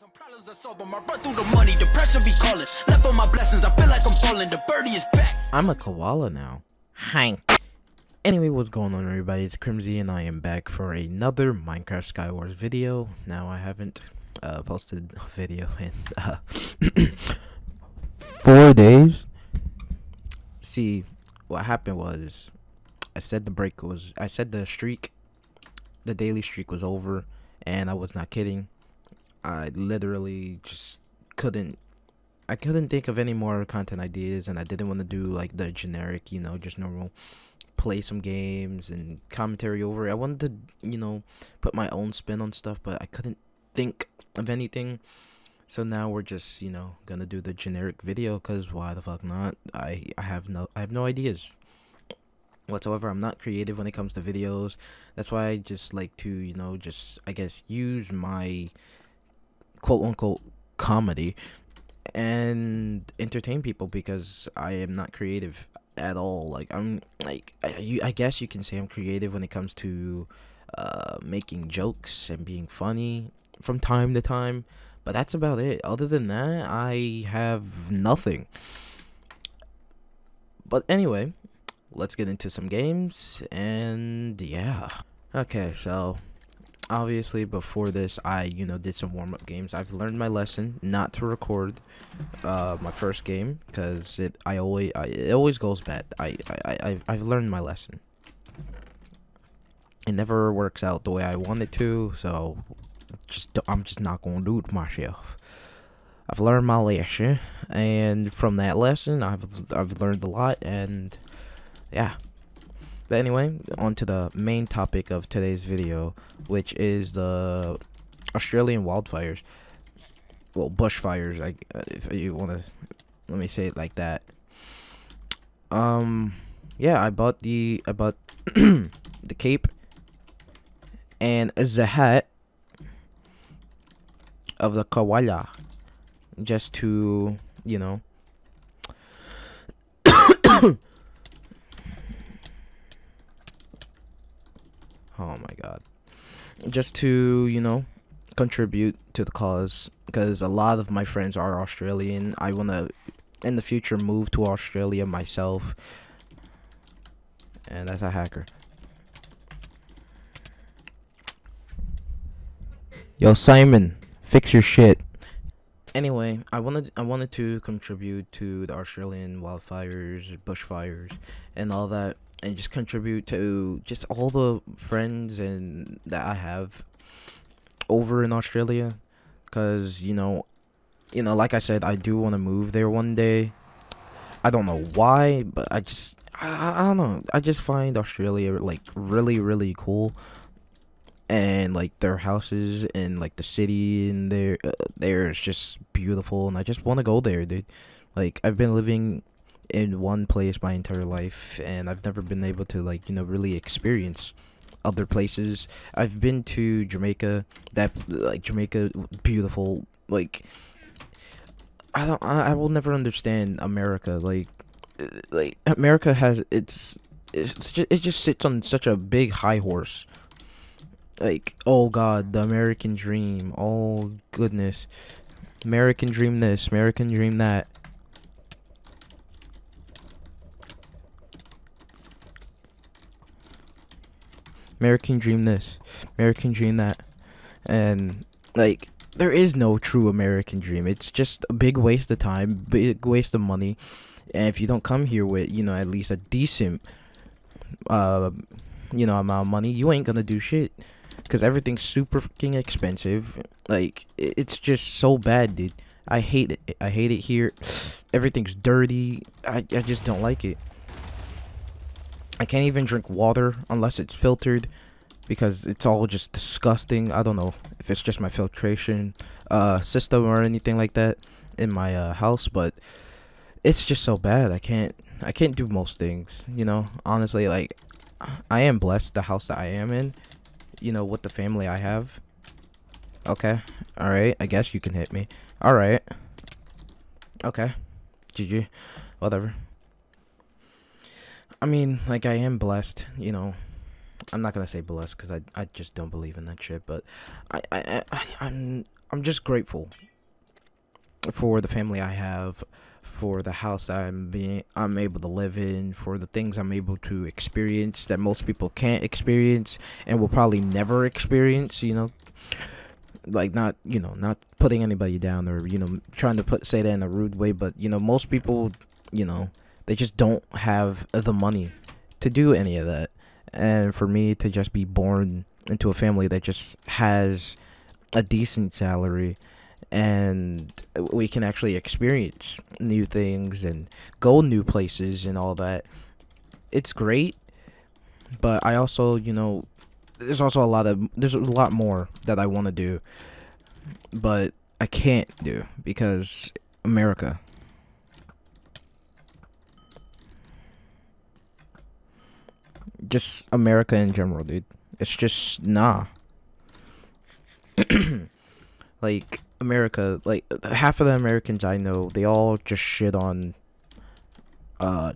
Some problems are I run through the money, be calling. Left on my blessings, I feel like I'm falling. The birdie is back. I'm a koala now. Hi. Anyway, what's going on everybody? It's Criimzy and I am back for another Minecraft Skywars video. Now I haven't uh, posted a video in uh, four days. See, what happened was I said the break was I said the streak the daily streak was over and I was not kidding. I literally just couldn't I couldn't think of any more content ideas and I didn't want to do like the generic, you know, just normal play some games and commentary over it. I wanted to, you know, put my own spin on stuff, but I couldn't think of anything. So now we're just, you know, gonna do the generic video cuz why the fuck not? I I have no I have no ideas whatsoever. I'm not creative when it comes to videos. That's why I just like to, you know, just I guess use my quote unquote comedy and entertain people because I am not creative at all. Like I'm like I, you, I guess you can say I'm creative when it comes to uh, making jokes and being funny from time to time, but that's about it. Other than that, I have nothing. But anyway, let's get into some games and yeah. Okay, so obviously before this I you know did some warm-up games. I've learned my lesson not to record uh, my first game because it I always I, it always goes bad. I, I I I've learned my lesson. It never works out the way I want it to so just I'm just not gonna do it myself. I've learned my lesson and from that lesson I've I've learned a lot and yeah but anyway, on to the main topic of today's video, which is the Australian wildfires. Well, bushfires, I, if you want to, let me say it like that. Um, yeah, I bought the, I bought the cape and the hat of the koala just to, you know, Oh my god. Just to, you know, contribute to the cause because a lot of my friends are Australian. I want to in the future move to Australia myself. And that's a hacker. Yo Simon, fix your shit. Anyway, I wanted I wanted to contribute to the Australian wildfires, bushfires, and all that and just contribute to just all the friends and that I have over in Australia. Cuz you know you know like I said I do want to move there one day. I don't know why but I just I, I don't know. I just find Australia like really really cool. And like their houses and like the city and there uh, there is just beautiful and I just want to go there dude. Like I've been living in one place my entire life and I've never been able to like you know really experience other places. I've been to Jamaica. That like Jamaica beautiful like I don't I, will never understand America like uh, like America has it's it's just, it just sits on such a big high horse. Like oh god, the American dream. Oh goodness. American dream this, American dream that. American Dream this, American Dream that, and like there is no true American dream. It's just a big waste of time, big waste of money, and if you don't come here with you know at least a decent, uh, you know amount of money, you ain't gonna do shit, cause everything's super fucking expensive. Like it's just so bad, dude. I hate it. I hate it here. Everything's dirty. I I just don't like it. I can't even drink water unless it's filtered because it's all just disgusting. I don't know if it's just my filtration uh, system or anything like that in my uh, house, but it's just so bad. I can't I can't do most things, you know. Honestly, like I am blessed the house that I am in, you know, with the family I have. Okay. All right. I guess you can hit me. All right. Okay. GG. Whatever. I mean, like I am blessed, you know. I'm not gonna say blessed because I I just don't believe in that shit. But I I, I I'm I'm just grateful for the family I have, for the house I'm being I'm able to live in, for the things I'm able to experience that most people can't experience and will probably never experience, you know. Like not, you know, not putting anybody down or, you know, trying to put say that in a rude way, but you know, most people, you know, they just don't have the money to do any of that. And for me to just be born into a family that just has a decent salary and we can actually experience new things and go new places and all that. It's great, but I also, you know, there's also a lot of there's a lot more that I want to do, but I can't do because America. Just America in general, dude. It's just nah. like America, like half of the Americans I know, they all just shit on uh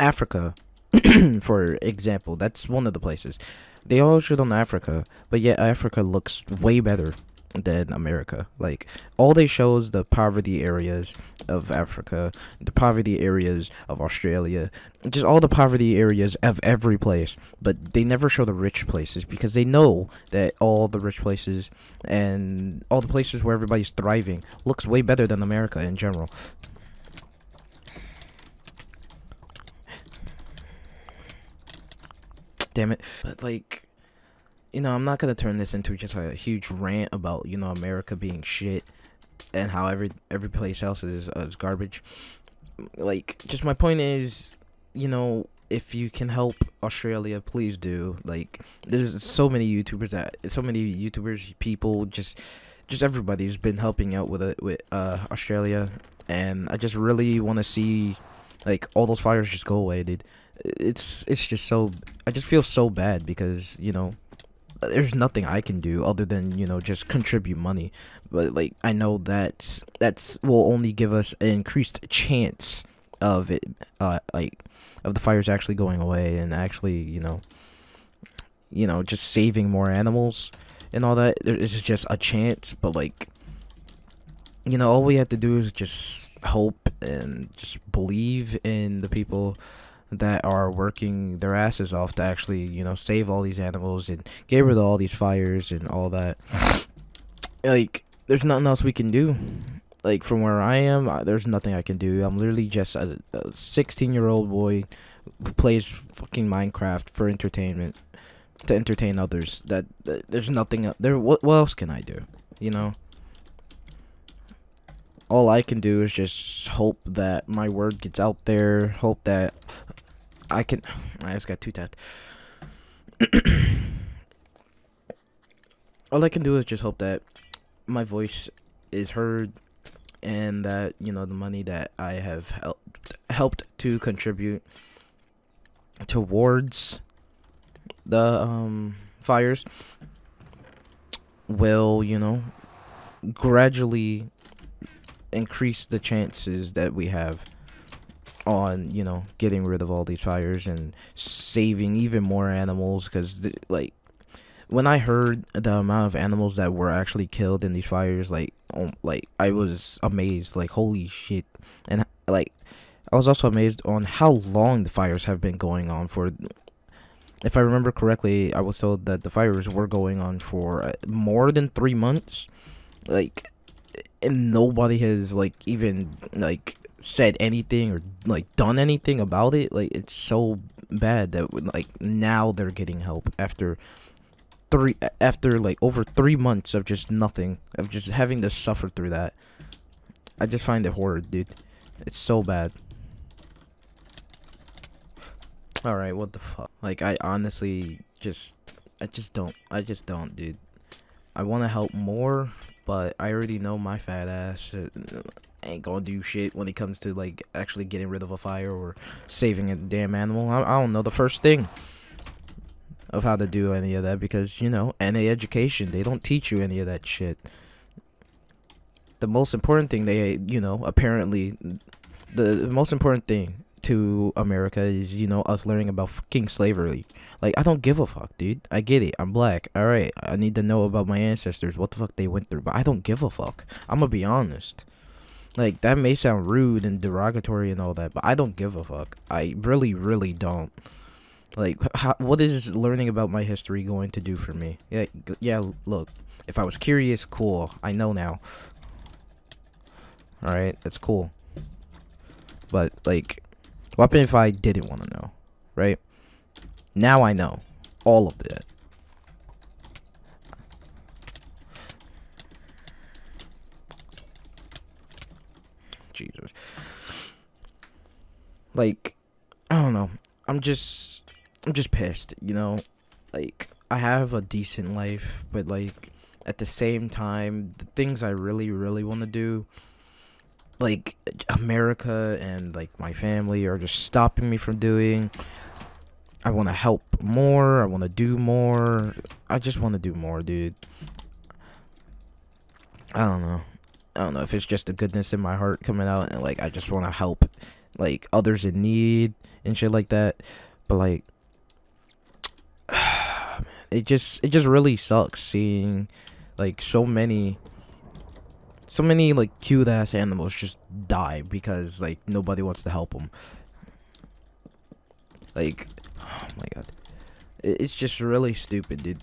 Africa for example. That's one of the places. They all shit on Africa, but yet Africa looks way better than America. Like all they show is the poverty areas of Africa, the poverty areas of Australia, just all the poverty areas of every place. But they never show the rich places because they know that all the rich places and all the places where everybody's thriving looks way better than America in general. Damn it. But like you know, I'm not gonna turn this into just a huge rant about you know America being shit and how every every place else is uh, is garbage. Like, just my point is, you know, if you can help Australia, please do. Like, there's so many YouTubers that so many YouTubers, people, just just everybody's been helping out with it with uh Australia, and I just really want to see like all those fires just go away, dude. It's it's just so I just feel so bad because you know there's nothing I can do other than you know just contribute money. But like I know that that's will only give us an increased chance of it, uh, like of the fires actually going away and actually you know, you know just saving more animals and all that. It's just a chance, but like you know all we have to do is just hope and just believe in the people that are working their asses off to actually, you know, save all these animals and get rid of all these fires and all that. Like, there's nothing else we can do. Like, from where I am, there's nothing I can do. I'm literally just a 16 year old boy who plays fucking Minecraft for entertainment to entertain others. That, that there's nothing there. What, what else can I do? You know? all I can do is just hope that my word gets out there. Hope that I can. I just got too tapped. All I can do is just hope that my voice is heard, and that you know the money that I have helped helped to contribute towards the um fires will you know gradually increase the chances that we have on you know getting rid of all these fires and saving even more animals because like when I heard the amount of animals that were actually killed in these fires, like, um, like I was amazed. Like, holy shit! And like, I was also amazed on how long the fires have been going on for. If I remember correctly, I was told that the fires were going on for uh, more than three months. Like, and nobody has like even like said anything or like done anything about it like it's so bad that like now they're getting help after three after like over three months of just nothing of just having to suffer through that. I just find it horrid dude. It's so bad. All right what the fuck? Like i honestly just i just don't i just don't dude. I want to help more but i already know my fat ass uh, ain't gonna do shit when it comes to like actually getting rid of a fire or saving a damn animal. I, I don't know the first thing of how to do any of that because you know any education they don't teach you any of that shit. The most important thing they you know apparently the, the most important thing to America is you know us learning about fucking slavery. Like I don't give a fuck, dude. I get it. I'm black. All right. I need to know about my ancestors. What the fuck they went through. But I don't give a fuck. I'm gonna be honest. Like that may sound rude and derogatory and all that, but I don't give a fuck. I really, really don't. Like, how, what is learning about my history going to do for me? Yeah, yeah. Look, if I was curious, cool. I know now. All right, that's cool. But like, what if I didn't want to know, right? Now I know all of it. Jesus. Like, I don't know. I'm just, I'm just pissed, you know? Like, I have a decent life, but like, at the same time, the things I really, really want to do like America and like my family are just stopping me from doing. I want to help more. I want to do more. I just want to do more, dude. I don't know. I don't know if it's just the goodness in my heart coming out and like I just want to help like others in need and shit like that. But like it just it just really sucks seeing like so many so many like cute ass animals just die because like nobody wants to help them. Like, oh my god, it's just really stupid, dude.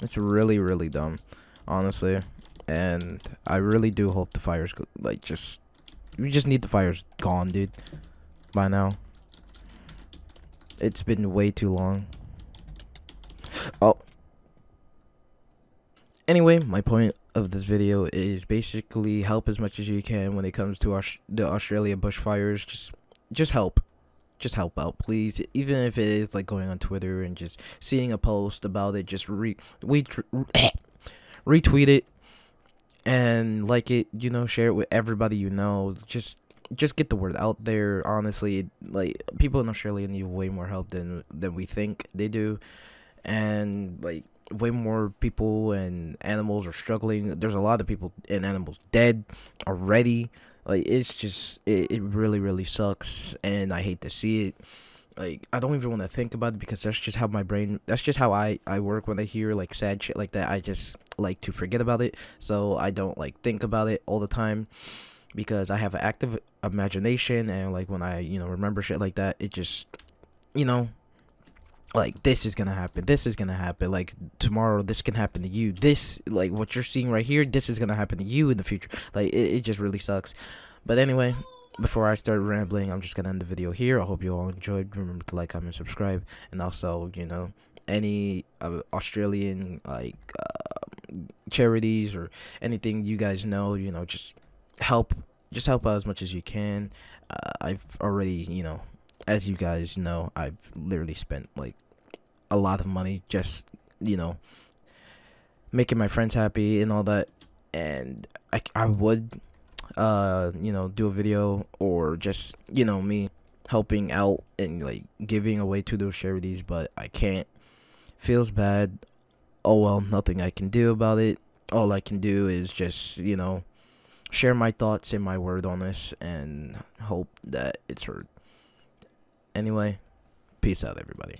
It's really, really dumb, honestly. And I really do hope the fires go, like just we just need the fires gone, dude. By now. It's been way too long. Oh. Anyway, my point of this video is basically help as much as you can when it comes to Aus the Australia bushfires. Just, just help. Just help out, please. Even if it is like going on Twitter and just seeing a post about it, just re, re retweet it and like it. You know, share it with everybody you know. Just just get the word out there honestly like people in australia need way more help than than we think they do and like way more people and animals are struggling there's a lot of people and animals dead already like it's just it, it really really sucks and i hate to see it. Like i don't even want to think about it because that's just how my brain that's just how i i work when i hear like sad shit like that. I just like to forget about it so i don't like think about it all the time because I have an active imagination and like when I, you know, remember shit like that, it just you know, like this is gonna happen this is gonna happen like tomorrow this can happen to you this like what you're seeing right here this is gonna happen to you in the future. Like it, it just really sucks. But anyway before i start rambling i'm just gonna end the video here. I hope you all enjoyed. Remember to like comment subscribe and also you know any uh, australian like uh, charities or anything you guys know you know just help just help out as much as you can. Uh, i've already you know as you guys know i've literally spent like a lot of money just you know making my friends happy and all that and i, I would uh you know do a video or just you know me helping out and like giving away to those charities but i can't feels bad oh well nothing i can do about it all i can do is just you know share my thoughts and my word on this and hope that it's heard. Anyway, peace out, everybody.